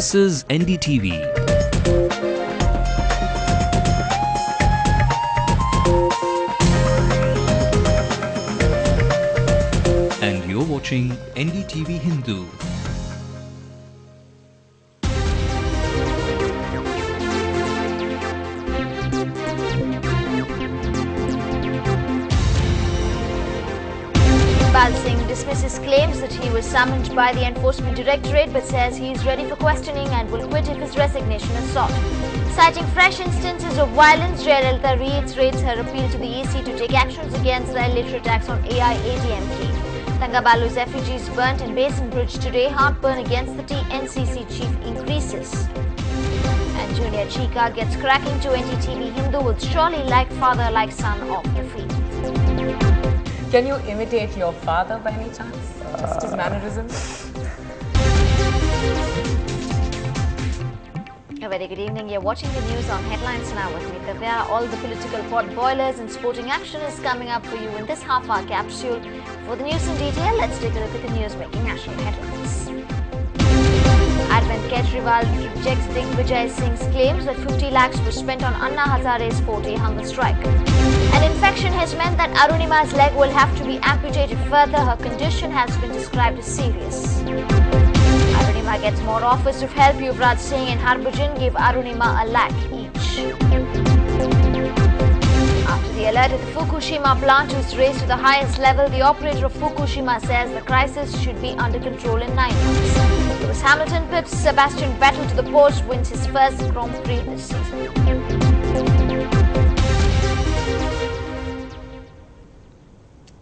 This is NDTV. And you're watching NDTV Hindu. Dismisses claims that he was summoned by the Enforcement Directorate but says he is ready for questioning and will quit if his resignation is sought. Citing fresh instances of violence, Jayalalitha reiterates her appeal to the EC to take actions against the alleged attacks on AIADMK. Tangabalu's effigies burnt in Basin Bridge today. Heartburn against the TNCC chief increases. And Junior Chika gets cracking to NDTV Hindu with surely like father like son off the field. Can you imitate your father by any chance? Just his uh, mannerisms? A very good evening. You're watching the news on Headlines Now with me, Divya. All the political pot boilers and sporting action is coming up for you in this half-hour capsule. For the news in detail, let's take a look at the news making national headlines. Arvind Kejriwal rejects Digvijay Singh's claims that 50 lakhs were spent on Anna Hazare's 40 hunger strike. An infection has meant that Arunima's leg will have to be amputated further. Her condition has been described as serious. Arunima gets more offers of help. Yuvraj Singh and Harbhajan give Arunima a lakh each. Alert at the Fukushima plant was raised to the highest level, the operator of Fukushima says the crisis should be under control in nine months. Lewis Hamilton pips Sebastian Vettel to the post, wins his first Grand Prix this season.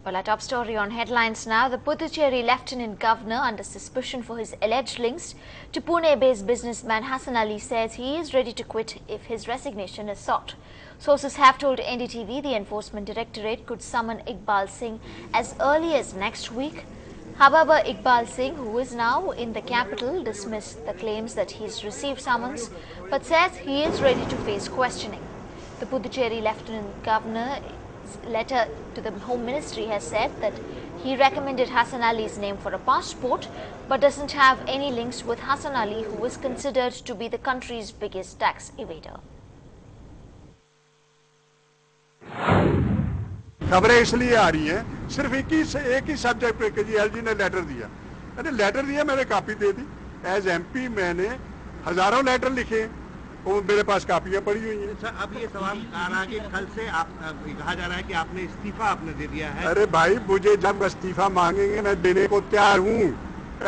Well, our top story on headlines now. The Puducherry Lieutenant Governor, under suspicion for his alleged links to Pune-based businessman Hassan Ali, says he is ready to quit if his resignation is sought. Sources have told NDTV the Enforcement Directorate could summon Iqbal Singh as early as next week. However, Iqbal Singh, who is now in the capital, dismissed the claims that he's received summons, but says he is ready to face questioning. The Puducherry Lieutenant Governor's letter to the Home Ministry has said that he recommended Hassan Ali's name for a passport but doesn't have any links with Hassan Ali, who is considered to be the country's biggest tax evader. खबरें इसलिए आ रही हैं सिर्फ़ एक ही एक ही subject पे G L G ने letter दिया। अरे लेटर दिया मैंने कापी दे दी। एज एमपी मैंने हज़ारों लेटर लिखे वो मेरे पास कापियाँ पड़ी हुई हैं। सर अब ये सवाल आ रहा है कि कल से आप कहा जा रहा है कि आपने इस्तीफा आपने दे दिया है। अरे भाई मुझे जब इस्तीफा मांगेंगे मैं देने को तैयार हूँ।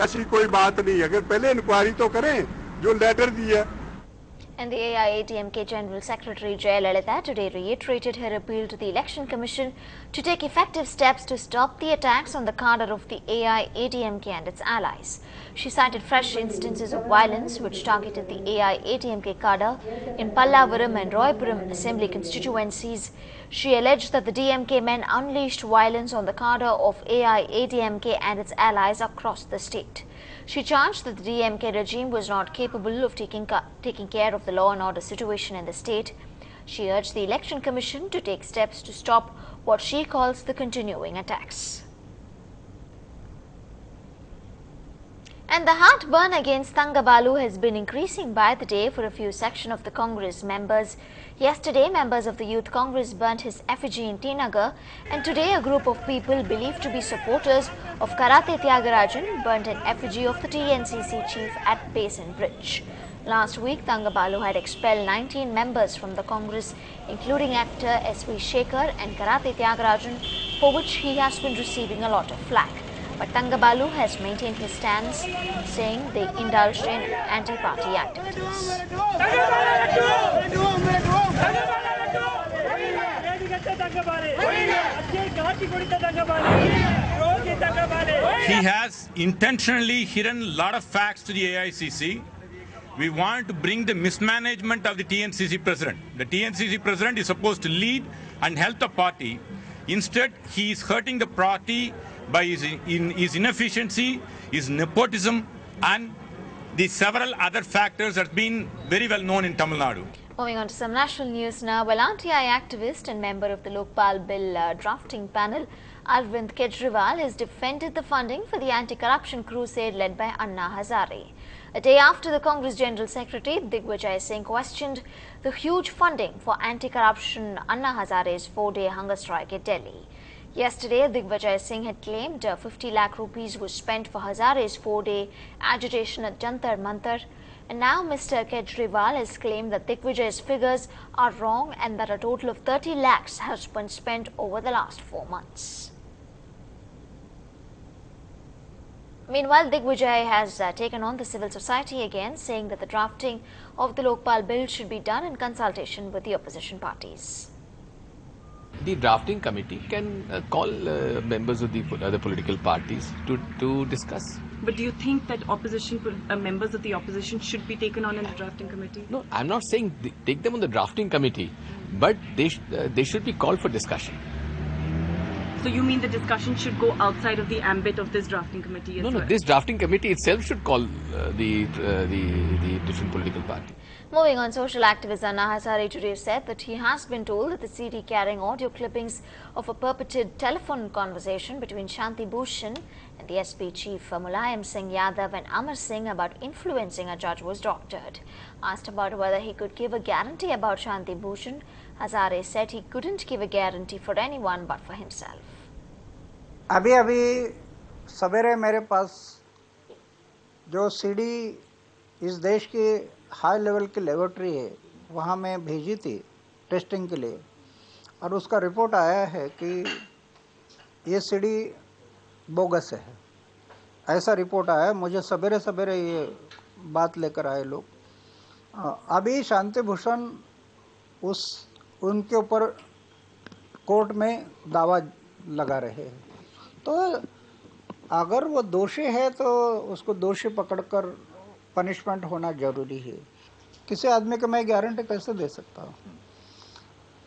ऐसी कोई बात नहीं। अगर पहले इंक्वायरी तो करें जो लेटर दिया And the AIADMK General Secretary Jayalalitha today reiterated her appeal to the Election Commission to take effective steps to stop the attacks on the cadre of the AIADMK and its allies. She cited fresh instances of violence which targeted the AIADMK cadre in Pallavaram and Royapuram assembly constituencies. She alleged that the DMK men unleashed violence on the cadre of AIADMK and its allies across the state. She charged that the DMK regime was not capable of taking, ca- taking care of the law and order situation in the state. She urged the Election Commission to take steps to stop what she calls the continuing attacks. And the heartburn against Tangabalu has been increasing by the day for a few section of the Congress members. Yesterday, members of the Youth Congress burnt his effigy in Tinagar, and today a group of people believed to be supporters of Karate Tyagarajan burnt an effigy of the TNCC chief at Basin Bridge. Last week, Tangabalu had expelled 19 members from the Congress, including actor S.V. Shekhar and Karate Tyagarajan, for which he has been receiving a lot of flack. But Tangabalu has maintained his stance, saying they indulged in anti-party activities. He has intentionally hidden a lot of facts to the AICC. We want to bring the mismanagement of the TNCC president. The TNCC president is supposed to lead and help the party. Instead, he is hurting the party by his, in, his inefficiency, his nepotism, and the several other factors that have been very well known in Tamil Nadu. Moving on to some national news now. Well, RTI activist and member of the Lokpal Bill uh, drafting panel, Arvind Kejriwal has defended the funding for the anti-corruption crusade led by Anna Hazare. A day after the Congress General Secretary Digvijay Singh questioned the huge funding for anti-corruption Anna Hazare's four-day hunger strike at Delhi. Yesterday, Digvijay Singh had claimed uh, 50 lakh rupees was spent for Hazare's four-day agitation at Jantar Mantar. And now Mr. Kejriwal has claimed that Digvijay's figures are wrong and that a total of 30 lakhs has been spent over the last four months. Meanwhile, Digvijay has uh, taken on the civil society again, saying that the drafting of the Lokpal bill should be done in consultation with the opposition parties. The drafting committee can uh, call uh, members of the other political parties to, to discuss. But do you think that opposition uh, members of the opposition should be taken on in the drafting committee? No, I'm not saying th- take them on the drafting committee, but they, sh- uh, they should be called for discussion. So you mean the discussion should go outside of the ambit of this drafting committee as No, no, this drafting committee itself should call uh, the, uh, the, the different political parties. Moving on, social activist Anna Hazare today said that he has been told that the CD carrying audio clippings of a purported telephone conversation between Shanti Bhushan and the SP chief uh, Mulayam Singh Yadav and Amar Singh about influencing a judge was doctored. Asked about whether he could give a guarantee about Shanti Bhushan, Hazare said he couldn't give a guarantee for anyone but for himself. अभी अभी, सवेरे मेरे पास जो CD इस देश की high level की laboratory है, वहाँ मैं भेजी थी टेस्टिंग के लिए। और उसका रिपोर्ट आया है कि ये सीडी बोगस है। ऐसा रिपोर्ट आया मुझे सवेरे सवेरे ये बात लेकर आए लोग। अभी शांति भूषण उस उनके ऊपर कोर्ट में दावा लगा रहे हैं। तो अगर वो दोषी है तो उसको दोषी पकड़कर पनिशमेंट होना ज़रूरी है। किसी आदमी को मैं गारंटी कैसे दे सकता हूँ?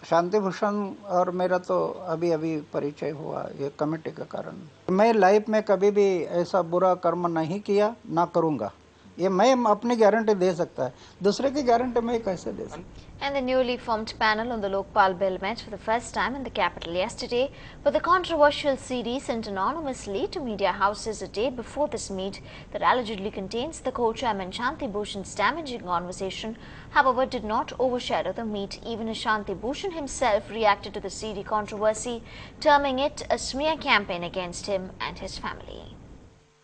शांति भूषण और मेरा तो अभी अभी परिचय हुआ, ये कमेटी के कारण। मैं लाइफ में कभी भी ऐसा बुरा कर्म नहीं किया, ना करूँगा। ये मैं अपनी गारंटी दे सकता है दूसरे की गारंटी मैं कैसे दे सकता And the newly formed panel on the Lokpal bill met for the first time in the capital yesterday, but the controversial CD sent anonymously to media houses a day before this meet that allegedly contains the co-chairman Shanti Bhushan's damaging conversation, however, did not overshadow the meet. Even as Shanti Bhushan himself reacted to the CD controversy, terming it a smear campaign against him and his family.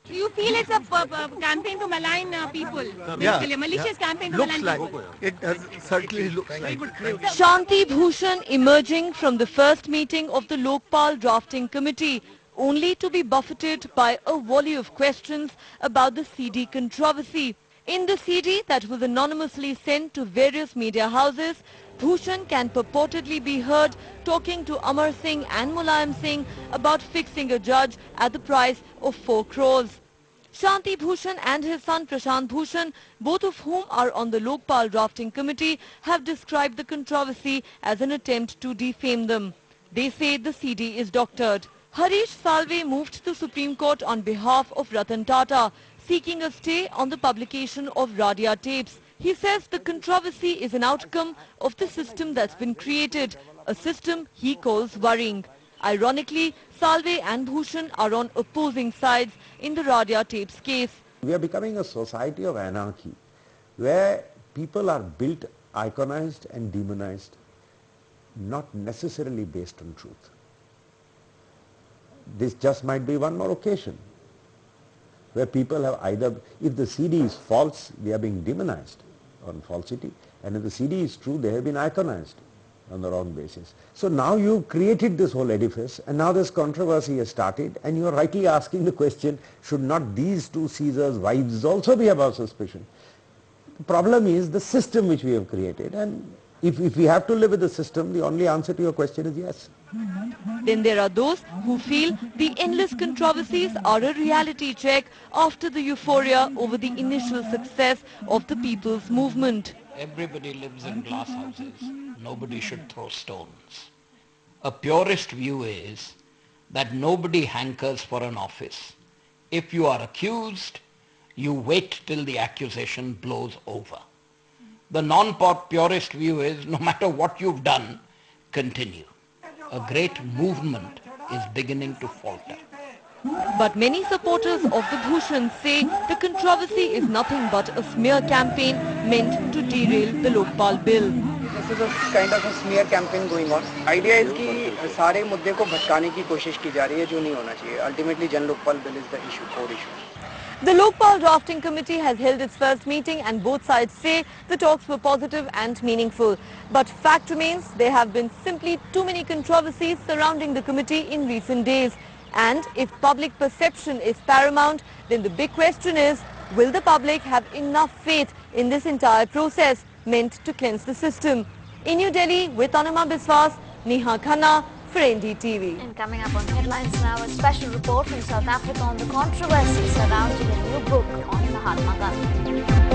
You feel it's a p- p- campaign to malign uh, people, basically a malicious campaign to looks malign like people. it does certainly looks like Shanti Bhushan emerging from the first meeting of the Lokpal Drafting Committee only to be buffeted by a volley of questions about the CD controversy. In the CD that was anonymously sent to various media houses, Bhushan can purportedly be heard talking to Amar Singh and Mulayam Singh about fixing a judge at the price of 4 crores. Shanti Bhushan and his son Prashant Bhushan, both of whom are on the Lokpal drafting committee, have described the controversy as an attempt to defame them. They say the CD is doctored. Harish Salve moved to Supreme Court on behalf of Ratan Tata, seeking a stay on the publication of Radia tapes. He says the controversy is an outcome of the system that's been created, a system he calls worrying. Ironically, Salve and Bhushan are on opposing sides in the Radia tapes case. We are becoming a society of anarchy where people are built, iconized and demonized, not necessarily based on truth. This just might be one more occasion where people have either, if the CD is false, they are being demonized on falsity, and if the CD is true, they have been iconized on the wrong basis. So now you've created this whole edifice and now this controversy has started and you're rightly asking the question, should not these two Caesars' wives also be above suspicion? The problem is the system which we have created and if, if we have to live with the system, the only answer to your question is yes. Then there are those who feel the endless controversies are a reality check after the euphoria over the initial success of the people's movement. Everybody lives in glass houses. Nobody should throw stones. A purist view is that nobody hankers for an office. If you are accused, you wait till the accusation blows over. The non-purist view is no matter what you've done, continue. A great movement is beginning to falter. But many supporters of the Bhushan say the controversy is nothing but a smear campaign meant to derail the Lokpal bill. This is a kind of a smear campaign going on. Idea is कि सारे मुद्दे को भटकाने की कोशिश की जा रही है जो नहीं होना चाहिए. Ultimately, Jan Lokpal bill is the issue, core issue. The Lokpal Drafting Committee has held its first meeting and both sides say the talks were positive and meaningful. But fact remains there have been simply too many controversies surrounding the committee in recent days. And if public perception is paramount, then the big question is, will the public have enough faith in this entire process meant to cleanse the system? In New Delhi, with Anuma Biswas, Neha Khanna for NDTV. And coming up on headlines now, a special report from South Africa on the controversy surrounding a new book on Mahatma Gandhi.